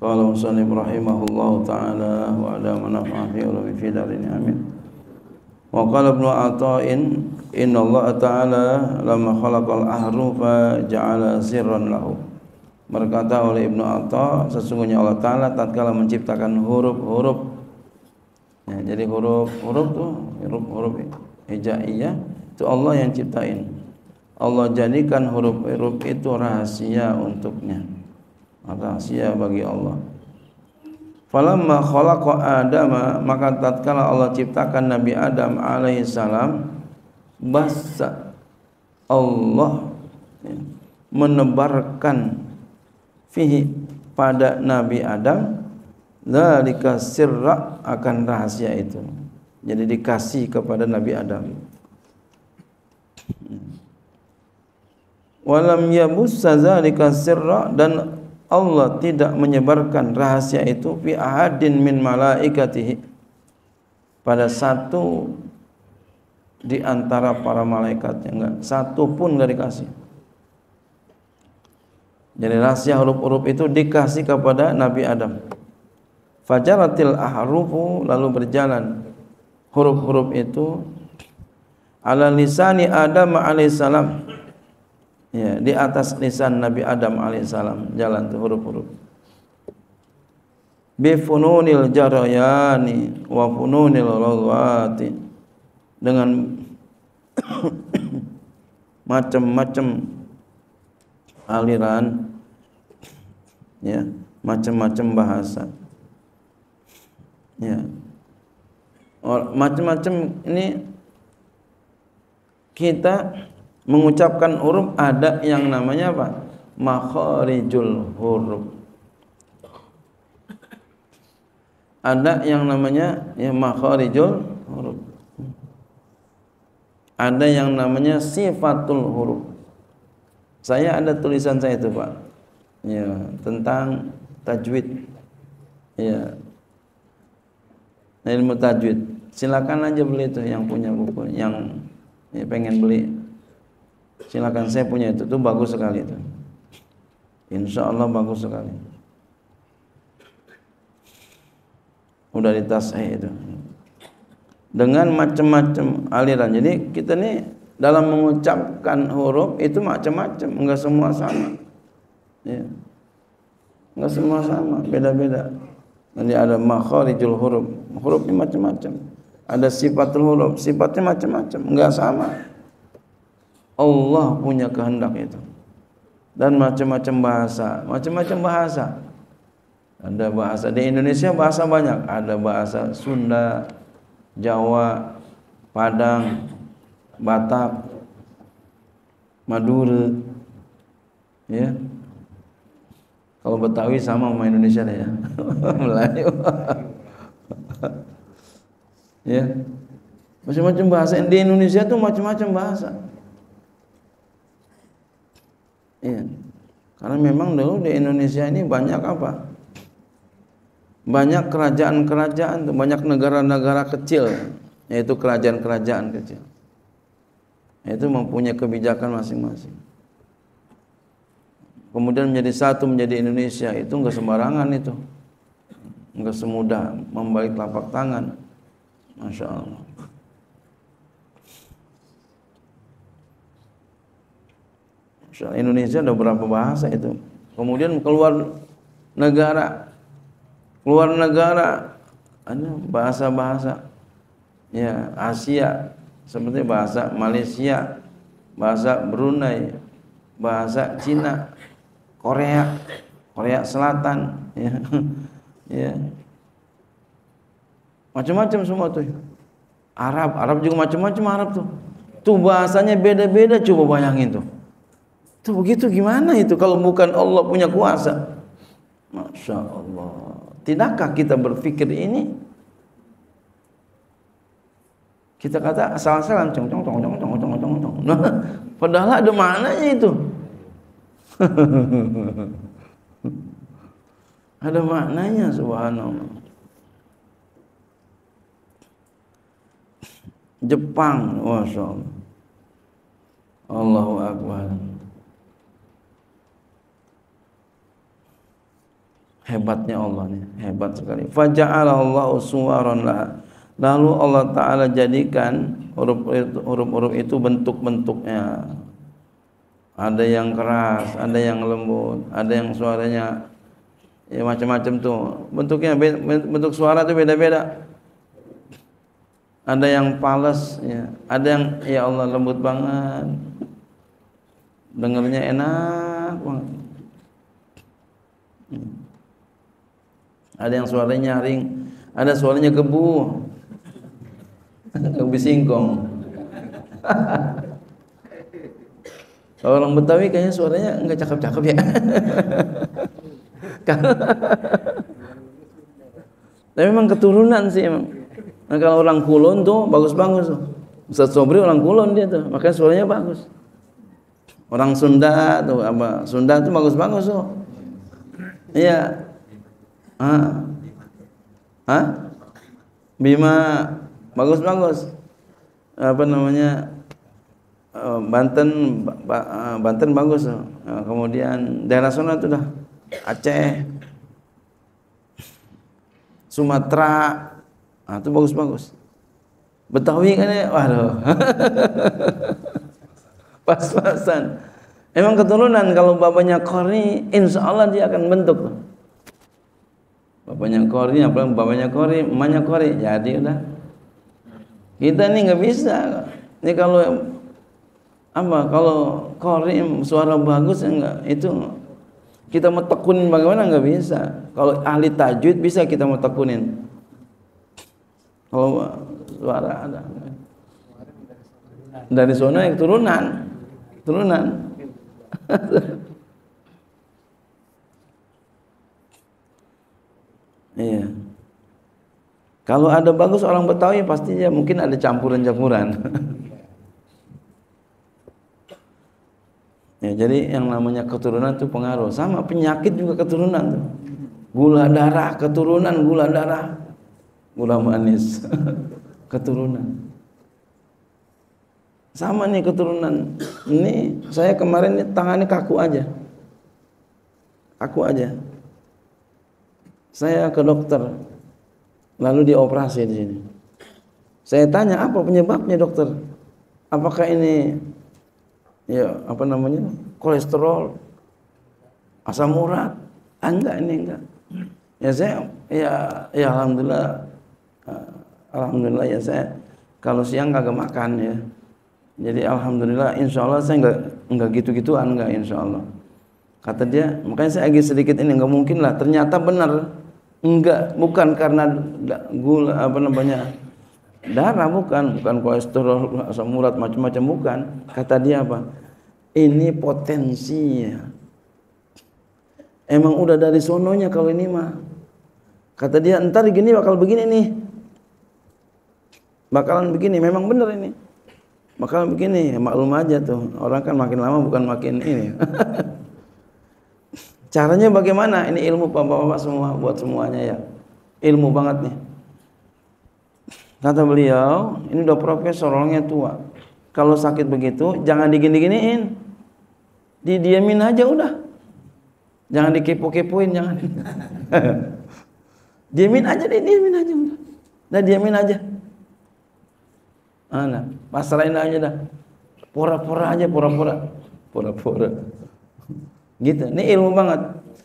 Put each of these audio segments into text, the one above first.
Qala musannif rahimahullahu taala wa ala fi ulumi fi darin amin. Wa qala Ibnu Atha'in inna Allah taala lamma khalaqal ahrufa ja'ala sirran lahu. Berkata oleh Ibnu Atha sesungguhnya Allah taala tatkala menciptakan huruf-huruf ya, jadi huruf huruf tuh huruf-huruf hijaiyah itu Allah yang ciptain. Allah jadikan huruf-huruf itu rahasia untuknya. Rahasia bagi Allah. Falamma khalaqa Adam maka tatkala Allah ciptakan Nabi Adam alaihi salam basa Allah ya, menebarkan fihi pada Nabi Adam dzalika sirra akan rahasia itu. Jadi dikasih kepada Nabi Adam. Walam yabussa dzalika sirra dan Allah tidak menyebarkan rahasia itu fi ahadin min malaikatihi. Pada satu di antara para malaikatnya enggak. Satu pun enggak dikasih. Jadi rahasia huruf-huruf itu dikasih kepada Nabi Adam. Fajaratil ahrufu lalu berjalan. Huruf-huruf itu ala lisani Adam alaihissalam ya di atas lisan Nabi Adam alaihissalam jalan tuh huruf-huruf. Bi fununil jarayani wa fununil lawati dengan macam-macam aliran ya macam-macam bahasa. Ya. Macam-macam ini kita mengucapkan huruf ada yang namanya apa? Makharijul huruf. Ada yang namanya ya makharijul huruf. Ada yang namanya sifatul huruf. Saya ada tulisan saya itu, Pak. Ya, tentang tajwid. Ya. Ilmu tajwid. Silakan aja beli itu yang punya buku, yang ya, pengen beli silakan saya punya itu. Tuh bagus sekali itu. Insya Allah bagus sekali. Udah di tas saya itu. Dengan macam-macam aliran. Jadi kita nih dalam mengucapkan huruf itu macam-macam. Enggak semua sama. Ya. Enggak semua sama. Beda-beda. Nanti ada makharijul huruf. Hurufnya macam-macam. Ada sifatul huruf. Sifatnya macam-macam. Enggak sama Allah punya kehendak itu. Dan macam-macam bahasa macam-macam bahasa. Ada bahasa di Indonesia bahasa banyak. Ada bahasa Sunda Jawa Padang Batak Madura ya. Kalau Betawi sama sama Indonesia ya. Melayu. Ya. Macam-macam bahasa. Di Indonesia tuh macam-macam bahasa Iya. Karena memang dulu di Indonesia ini banyak apa? Banyak kerajaan-kerajaan, banyak negara-negara kecil, yaitu kerajaan-kerajaan kecil. Itu mempunyai kebijakan masing-masing. Kemudian menjadi satu menjadi Indonesia itu enggak sembarangan itu. Enggak semudah membalik telapak tangan. Masya Allah. Indonesia ada berapa bahasa itu. Kemudian keluar negara, keluar negara ada bahasa-bahasa ya Asia seperti bahasa Malaysia, bahasa Brunei, bahasa Cina, Korea, Korea Selatan, ya, ya. macam-macam semua tuh. Arab, Arab juga macam-macam Arab tuh. Tuh bahasanya beda-beda coba bayangin tuh. Itu begitu gimana itu kalau bukan Allah punya kuasa? Masya Allah. Tidakkah kita berpikir ini? Kita kata asal-asalan cong cong cong cong cong. Nah, padahal ada maknanya itu. ada maknanya subhanallah. Jepang, masya Allah. Allahu Akbar. Hebatnya Allah nih, hebat sekali. Faja'alallahu suwaran laha. Lalu Allah Ta'ala jadikan huruf-huruf itu bentuk-bentuknya. Ada yang keras, ada yang lembut, ada yang suaranya ya macam-macam tuh. Bentuknya bentuk suara itu beda-beda. Ada yang pales, ya. ada yang ya Allah lembut banget, dengarnya enak banget. Ada yang suaranya nyaring, ada suaranya gebu. Gebu singkong. Orang Betawi kayaknya suaranya enggak cakep-cakep ya. Tapi memang keturunan sih emang. Nah, kalau orang Kulon tuh bagus-bagus tuh. Ustaz Sobri orang Kulon dia tuh, makanya suaranya bagus. Orang Sunda tuh apa? Sunda tuh bagus-bagus tuh. Iya. Ah. Hah? Bima bagus-bagus. Apa namanya? Eh, Banten eh, Banten bagus. Nah, kemudian daerah sana itu dah Aceh, Sumatera, nah, itu bagus-bagus. Betawi kan ya, waduh. Pas-pasan. Emang keturunan kalau bapaknya Korni, insya Allah dia akan bentuk. Bapaknya Korni, apalagi bapaknya Korni, emaknya Korni, jadi udah. Kita nih nggak bisa. Ini kalau apa? Kalau Korni suara bagus enggak itu kita mau tekunin bagaimana nggak bisa. Kalau ahli tajwid bisa kita mau tekunin. Kalau suara ada. Dari zona yang turunan. Turunan. iya. Kalau ada bagus orang Betawi pasti ya mungkin ada campuran-campuran. Ya, jadi yang namanya keturunan itu pengaruh. Sama penyakit juga keturunan tuh. Gula darah, keturunan gula darah. Gula manis. keturunan. Sama nih keturunan. Ini saya kemarin ini tangannya kaku aja. Kaku aja. Saya ke dokter. Lalu dioperasi di sini. Saya tanya apa penyebabnya dokter? Apakah ini ya apa namanya kolesterol asam urat ah, enggak ini enggak ya saya ya ya alhamdulillah uh, alhamdulillah ya saya kalau siang kagak makan ya jadi alhamdulillah insya Allah saya enggak enggak gitu gituan enggak insya Allah kata dia makanya saya agak sedikit ini enggak mungkin lah ternyata benar enggak bukan karena gula apa namanya darah bukan. Bukan kolesterol asam urat macam-macam bukan. Kata dia apa? Ini potensinya. Emang udah dari sononya kalau ini mah. Kata dia entar gini bakal begini nih. Bakalan begini memang benar ini. Bakalan begini maklum aja tuh. Orang kan makin lama bukan makin ini caranya bagaimana ini ilmu bapak-bapak semua buat semuanya ya ilmu banget nih Kata beliau, ini udah profesor, orangnya tua. Kalau sakit begitu, jangan digini-giniin. Didiamin aja udah. Jangan dikepo-kepoin, jangan. diamin aja deh, diamin aja udah. Dah diamin aja. Ana, pasrahin aja dah. Pura-pura aja, pura-pura. Pura-pura. Gitu. Ini ilmu banget.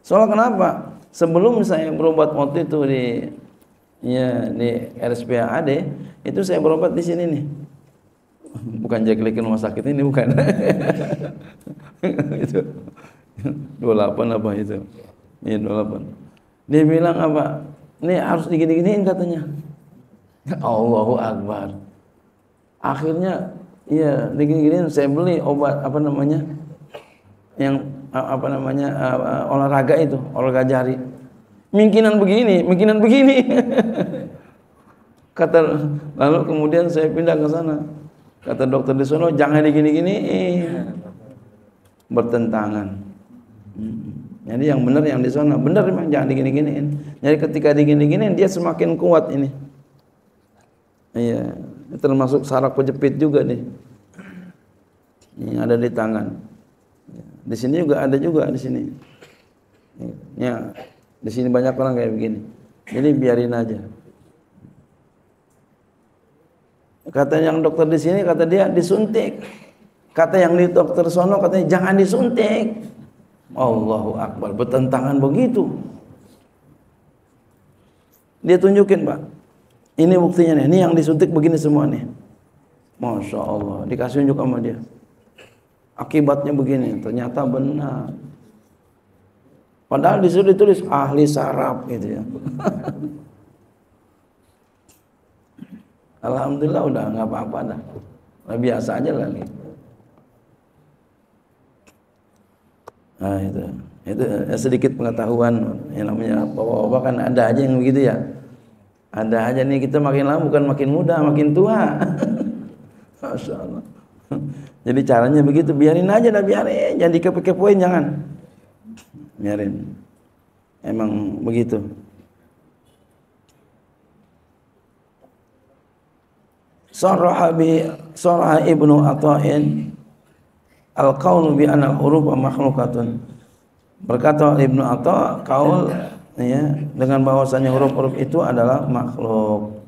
Soal kenapa? Sebelum saya berobat waktu itu di ya di RSPAD itu saya berobat di sini nih. Bukan jeklekin rumah sakit ini bukan. Itu. 28 apa itu? Ya 28 dia bilang apa? Ini harus digini-giniin katanya. Allahu Akbar. Akhirnya ya digini-giniin saya beli obat apa namanya yang apa namanya olahraga itu olahraga jari mungkinan begini, mungkinan begini. Kata lalu kemudian saya pindah ke sana. Kata dokter di sana jangan digini-gini bertentangan. Hmm. Jadi yang benar yang di sana benar memang jangan digini-giniin. Jadi ketika digini-giniin dia semakin kuat ini. Iya, termasuk saraf pejepit juga nih. Yang ada di tangan. Di sini juga ada juga di sini. Ya, Di sini banyak orang kayak begini. Jadi biarin aja. Kata yang dokter di sini kata dia disuntik. Kata yang di dokter sono katanya jangan disuntik. Allahu Akbar bertentangan begitu. Dia tunjukin pak. Ini buktinya nih. Ini yang disuntik begini semua nih. Masya Allah. Dikasih tunjuk sama dia. Akibatnya begini. Ternyata benar. Padahal disuruh ditulis ahli saraf gitu ya. Alhamdulillah udah nggak apa-apa dah. Nah, biasa aja lagi. Nah itu, itu sedikit pengetahuan yang namanya bapak-bapak kan ada aja yang begitu ya. Ada aja nih kita makin lama bukan makin muda, makin tua. Masya Allah. Jadi caranya begitu, biarin aja dah biarin, jangan dikepo-kepoin jangan. Biarin. Emang begitu. Sarah bi Sarah ibnu Ata'in al-qaulu bi anna huruf makhlukatun. Berkata Ibnu Atha kaul ya dengan bahwasanya huruf-huruf itu adalah makhluk.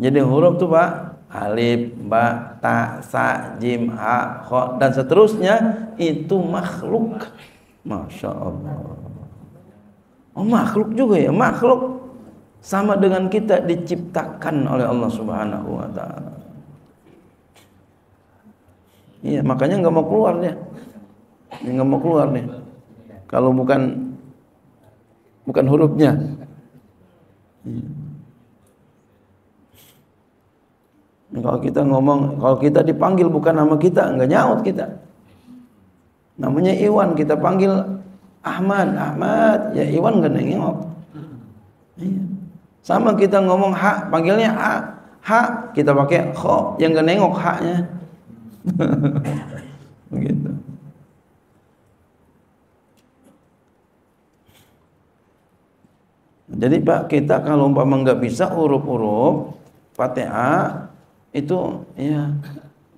Jadi huruf itu Pak alif, ba, ta, sa, jim, ha, kha dan seterusnya itu makhluk. Masya Allah. Oh makhluk juga ya, makhluk sama dengan kita diciptakan oleh Allah Subhanahu wa taala. Iya, makanya nggak mau keluar dia. Nggak mau keluar nih. Kalau bukan bukan hurufnya. Iya. Kalau kita ngomong, kalau kita dipanggil bukan nama kita, nggak nyaut kita. Namanya Iwan, kita panggil Ahmad, Ahmad, ya Iwan nggak nengok. Iya. Sama kita ngomong hak, panggilnya hak, hak kita pakai kho, yang nggak nengok haknya. Begitu. Jadi Pak kita kalau umpama nggak bisa huruf-huruf Fatihah itu ya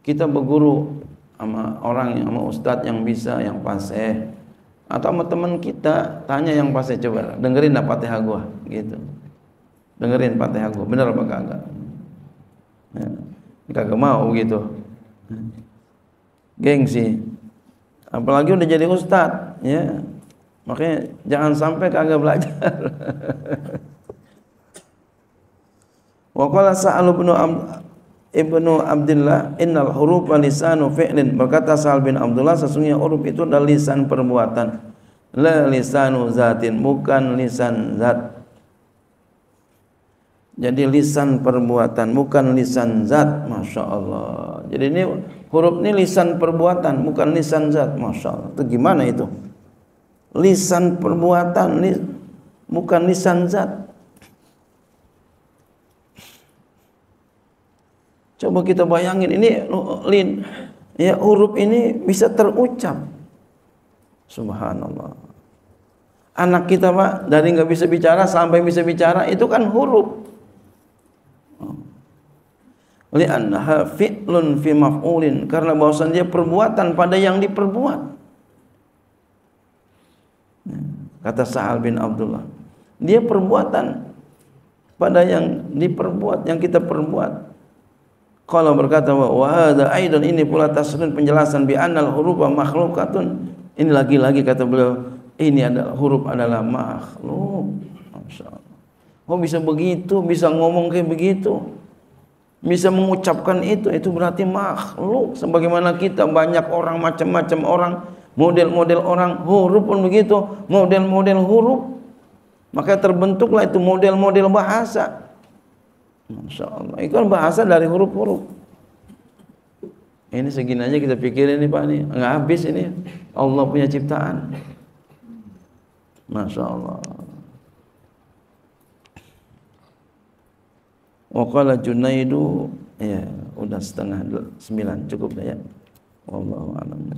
kita berguru sama orang yang sama ustadz yang bisa yang fasih atau sama teman kita tanya yang fasih coba dengerin dah Fatihah gua gitu. Dengerin Fatihah gua bener apa kagak? Ya, kagak mau gitu. Gengsi apalagi udah jadi ustad ya. Makanya jangan sampai kagak belajar. Wa qala sa'al ibnu ibnu Abdullah innal huruf lisanu fi'lin. Berkata Sa'al bin Abdullah sesungguhnya huruf itu adalah lisan perbuatan. La lisanu zatin bukan lisan zat. Jadi lisan perbuatan bukan lisan zat. Masya Allah jadi ini huruf ini lisan perbuatan bukan lisan zat. Masya Allah itu gimana itu? Lisan perbuatan bukan lisan zat coba kita bayangin ini lin ya huruf ini bisa terucap. Subhanallah. Anak kita pak dari nggak bisa bicara sampai bisa bicara itu kan huruf. Li'annaha fi'lun fi maf'ulin karena bahwasan dia perbuatan pada yang diperbuat. Kata Sa'al bin Abdullah dia perbuatan pada yang diperbuat yang kita perbuat kalau berkata wa hadza aidan ini pula tasrin penjelasan bi annal hurufa makhlukatun. Ini lagi-lagi kata beliau ini adalah huruf adalah makhluk. Kok bisa begitu bisa ngomong kayak begitu. Bisa mengucapkan itu itu berarti makhluk. Sebagaimana kita banyak orang macam-macam orang model-model orang huruf pun begitu model-model huruf. Maka terbentuklah itu model-model bahasa Masya Allah itu kan bahasa dari huruf-huruf. Ini segini aja kita pikirin ini Pak ini nggak habis ini. Allah punya ciptaan. Masya Allah Waqala Junaidu. Ya udah setengah sembilan. Cukup ya. Wallahu a'lam.